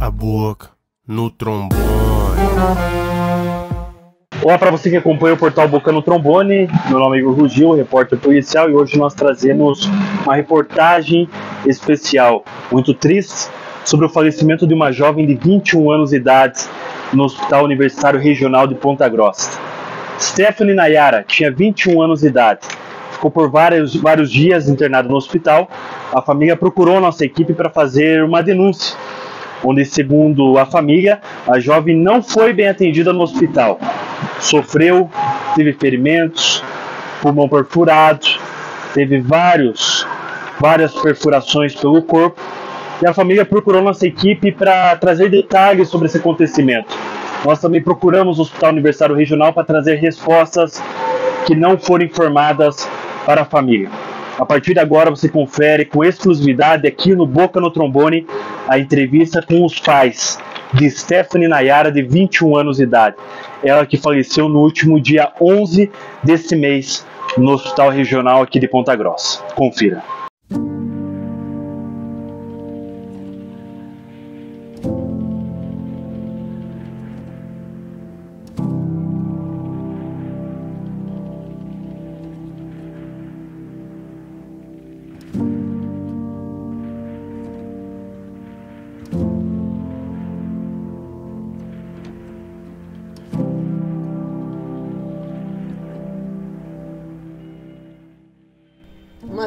a boca no trombone. Olá para você que acompanha o portal Boca no Trombone. Meu nome é Igor Rugil, repórter policial, e hoje nós trazemos uma reportagem especial, muito triste, sobre o falecimento de uma jovem de 21 anos de idade no Hospital Universitário Regional de Ponta Grossa. Stephanie Nayara tinha 21 anos de idade. Ficou por vários, vários dias internada no hospital. A família procurou nossa equipe para fazer uma denúncia, onde, segundo a família, a jovem não foi bem atendida no hospital sofreu, teve ferimentos, pulmão perfurado, teve vários, várias perfurações pelo corpo. E a família procurou nossa equipe para trazer detalhes sobre esse acontecimento. Nós também procuramos o Hospital Universitário Regional para trazer respostas que não foram informadas para a família. A partir de agora você confere com exclusividade aqui no Boca no Trombone a entrevista com os pais de Stephanie Nayara, de 21 anos de idade. Ela que faleceu no último dia 11 desse mês no Hospital Regional aqui de Ponta Grossa. Confira.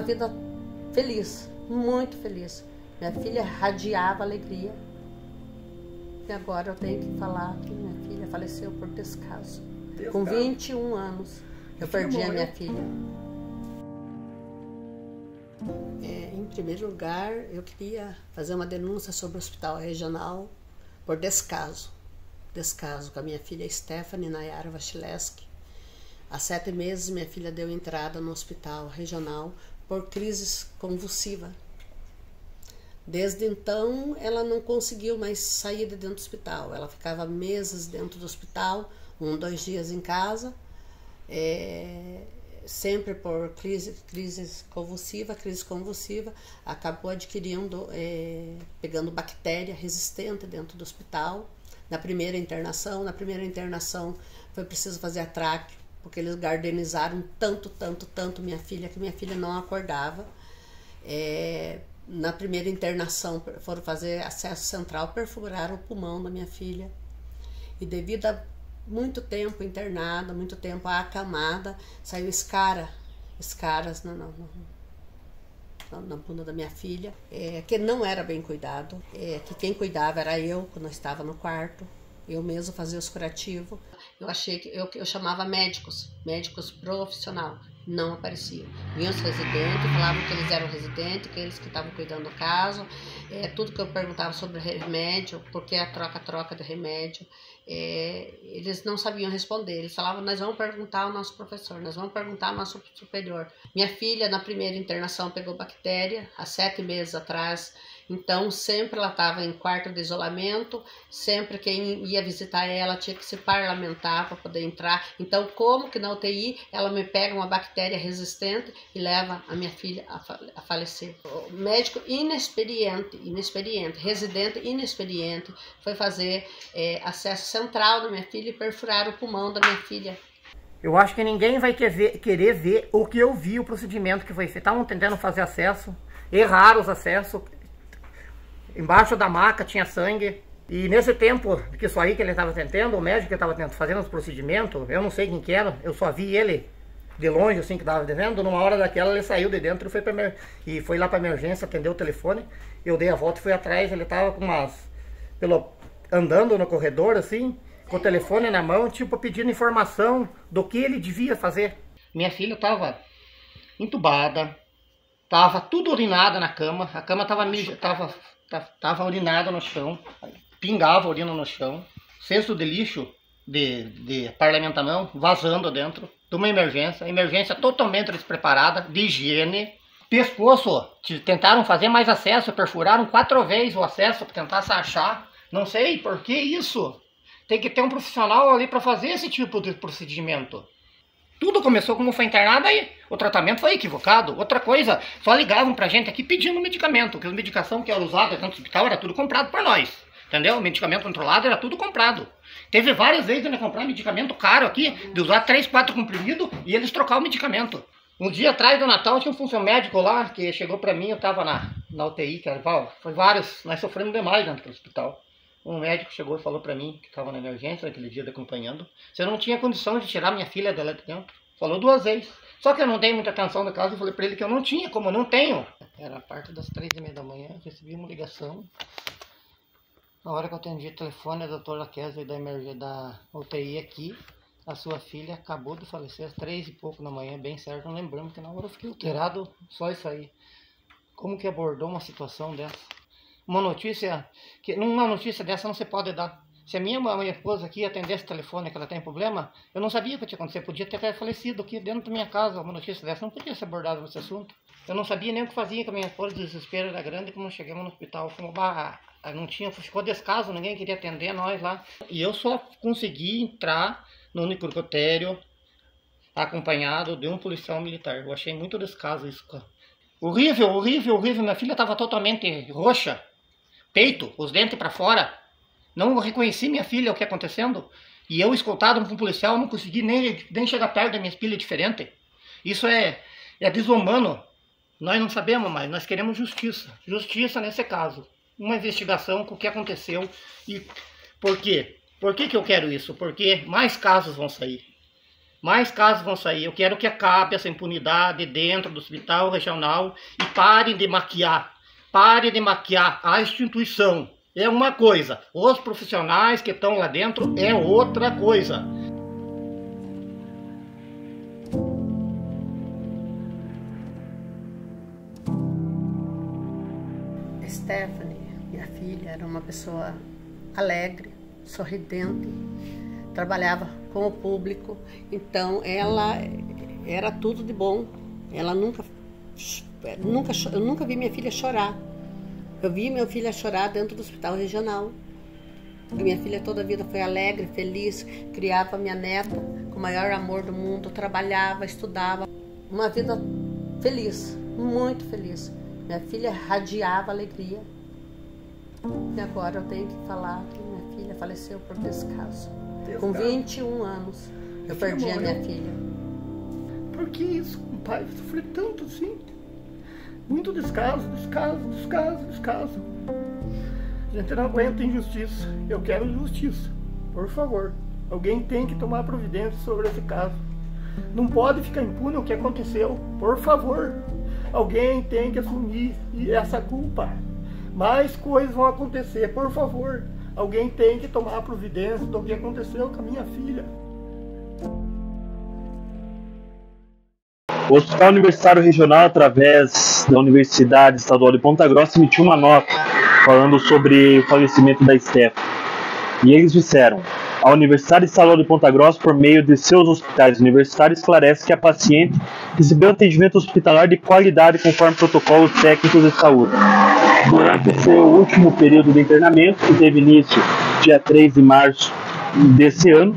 Vida feliz, muito feliz. Minha filha radiava alegria. E agora eu tenho que falar que minha filha faleceu por descaso. Com 21 anos, eu perdi a minha filha. É, em primeiro lugar, eu queria fazer uma denúncia sobre o hospital regional por descaso. Descaso com a minha filha Stephanie Nayara Vachileski. Há sete meses, minha filha deu entrada no hospital regional por crise convulsiva. Desde então, ela não conseguiu mais sair de dentro do hospital. Ela ficava meses dentro do hospital, um, dois dias em casa, é, sempre por crise, crise convulsiva, crise convulsiva, acabou adquirindo, é, pegando bactéria resistente dentro do hospital. Na primeira internação, na primeira internação foi preciso fazer a tráqueo, porque eles gardenizaram tanto, tanto, tanto minha filha que minha filha não acordava. É, na primeira internação foram fazer acesso central, perfuraram o pulmão da minha filha. E devido a muito tempo internada, muito tempo acamada, saiu escara, escaras na, na, na, na bunda da minha filha, é, que não era bem cuidado, é, que quem cuidava era eu, quando eu estava no quarto. Eu mesmo fazia os curativos. Eu achei que eu, eu chamava médicos, médicos profissional. Não apareciam. Vinham os residentes, falavam que eles eram residentes, que eles que estavam cuidando do caso. É, tudo que eu perguntava sobre remédio, porque a troca-troca de remédio, é, eles não sabiam responder. Eles falavam, nós vamos perguntar ao nosso professor, nós vamos perguntar ao nosso superior. Minha filha, na primeira internação, pegou bactéria, há sete meses atrás, então, sempre ela estava em quarto de isolamento, sempre quem ia visitar ela tinha que se parlamentar para poder entrar. Então, como que na UTI ela me pega uma bactéria resistente e leva a minha filha a, falecer? O médico inexperiente, inexperiente, residente inexperiente, foi fazer é, acesso central da minha filha e perfurar o pulmão da minha filha. Eu acho que ninguém vai querer ver o que eu vi, o procedimento que foi feito. Estavam tentando fazer acesso, erraram os acessos, Embaixo da maca tinha sangue. E nesse tempo que isso aí que ele estava tentando, o médico que estava fazendo os procedimentos, eu não sei quem que era, eu só vi ele de longe, assim, que estava devendo. Numa hora daquela, ele saiu de dentro e foi, pra, e foi lá para emergência, atendeu o telefone. Eu dei a volta e fui atrás. Ele estava com umas. Pelo, andando no corredor, assim, com o telefone na mão, tipo, pedindo informação do que ele devia fazer. Minha filha estava entubada, estava tudo urinada na cama, a cama estava tava tava urinada no chão, pingava urina no chão, cesto de lixo de, de parlamentamento vazando dentro de uma emergência, emergência totalmente despreparada, de higiene, pescoço, tentaram fazer mais acesso, perfuraram quatro vezes o acesso para tentar se achar, não sei por que isso. Tem que ter um profissional ali para fazer esse tipo de procedimento. Tudo começou como foi internada e o tratamento foi equivocado. Outra coisa, só ligavam pra gente aqui pedindo medicamento, que a medicação que era usada do hospital era tudo comprado por nós. Entendeu? Medicamento controlado era tudo comprado. Teve várias vezes de comprar medicamento caro aqui, de usar 3, 4 comprimidos e eles trocar o medicamento. Um dia atrás do Natal tinha um funcionário médico lá que chegou pra mim, eu tava na, na UTI, cara, foi vários, nós sofremos demais dentro do hospital. Um médico chegou e falou pra mim, que tava na emergência naquele dia acompanhando, se eu não tinha condição de tirar minha filha dela de dentro. Falou duas vezes. Só que eu não dei muita atenção no caso, eu falei pra ele que eu não tinha, como eu não tenho. Era parte das três e meia da manhã, recebi uma ligação na hora que eu atendi o telefone, a doutora Kesley da, da UTI aqui, a sua filha acabou de falecer às três e pouco da manhã, bem certo, não lembrando que na hora eu fiquei alterado, só isso aí. Como que abordou uma situação dessa? Uma notícia, que numa notícia dessa não se pode dar. Se a minha, a minha esposa aqui atendesse o telefone que ela tem problema, eu não sabia o que tinha acontecido. Podia ter falecido aqui dentro da minha casa. Uma notícia dessa não podia ser abordada nesse assunto. Eu não sabia nem o que fazia com a minha esposa. O desespero era grande. Quando chegamos no hospital, como, bah, não tinha, ficou descaso, ninguém queria atender nós lá. E eu só consegui entrar no necrotério acompanhado de um policial militar. Eu achei muito descaso isso. Horrível, horrível, horrível. Minha filha estava totalmente roxa, peito, os dentes para fora. Não reconheci minha filha, o que acontecendo. E eu, escoltado por um policial, não consegui nem, nem chegar perto da minha filha diferente. Isso é, é desumano. Nós não sabemos mais, nós queremos justiça. Justiça nesse caso uma investigação com o que aconteceu e por quê? Por que, que eu quero isso? Porque mais casos vão sair. Mais casos vão sair. Eu quero que acabe essa impunidade dentro do hospital regional e parem de maquiar. Parem de maquiar a instituição. É uma coisa. Os profissionais que estão lá dentro é outra coisa. Stephanie minha filha era uma pessoa alegre, sorridente, trabalhava com o público, então ela era tudo de bom. Ela nunca, nunca, eu nunca vi minha filha chorar. Eu vi minha filha chorar dentro do hospital regional. A minha filha toda a vida foi alegre, feliz, criava minha neta com o maior amor do mundo, trabalhava, estudava. Uma vida feliz, muito feliz. Minha filha radiava alegria. E agora eu tenho que falar que minha filha faleceu por descaso. descaso. Com 21 anos, eu perdi a minha filha. Por que isso? O pai sofreu tanto assim. Muito descaso, descaso, descaso, descaso. A gente não aguenta injustiça. Eu quero justiça. Por favor. Alguém tem que tomar providência sobre esse caso. Não pode ficar impune o que aconteceu. Por favor. Alguém tem que assumir essa culpa mais coisas vão acontecer. Por favor, alguém tem que tomar providência do que aconteceu com a minha filha. O Hospital Universitário Regional, através da Universidade Estadual de Ponta Grossa, emitiu uma nota falando sobre o falecimento da Steph. E eles disseram: a Universidade Estadual de Ponta Grossa, por meio de seus hospitais universitários, esclarece que a paciente recebeu atendimento hospitalar de qualidade conforme protocolos técnicos de saúde. Durante seu último período de internamento, que teve início dia 3 de março desse ano,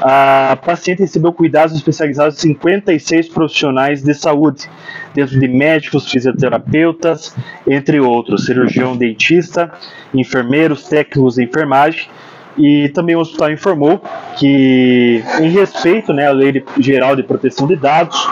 a paciente recebeu cuidados especializados de 56 profissionais de saúde, dentro de médicos, fisioterapeutas, entre outros, cirurgião dentista, enfermeiros, técnicos de enfermagem, e também o hospital informou que, em respeito né, à Lei Geral de Proteção de Dados,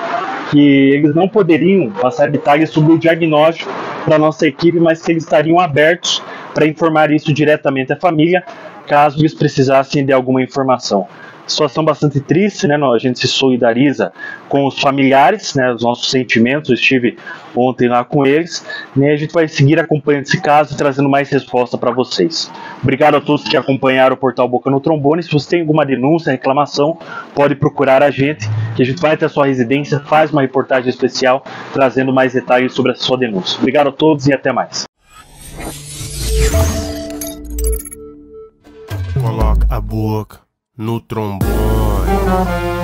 que eles não poderiam passar detalhes sobre o diagnóstico para nossa equipe, mas que eles estariam abertos para informar isso diretamente à família, caso eles precisassem de alguma informação situação bastante triste, né? A gente se solidariza com os familiares, né? Os nossos sentimentos. Eu estive ontem lá com eles, né? A gente vai seguir acompanhando esse caso e trazendo mais resposta para vocês. Obrigado a todos que acompanharam o portal Boca no Trombone. Se você tem alguma denúncia, reclamação, pode procurar a gente, que a gente vai até a sua residência, faz uma reportagem especial trazendo mais detalhes sobre a sua denúncia. Obrigado a todos e até mais. Coloca a boca no trombone.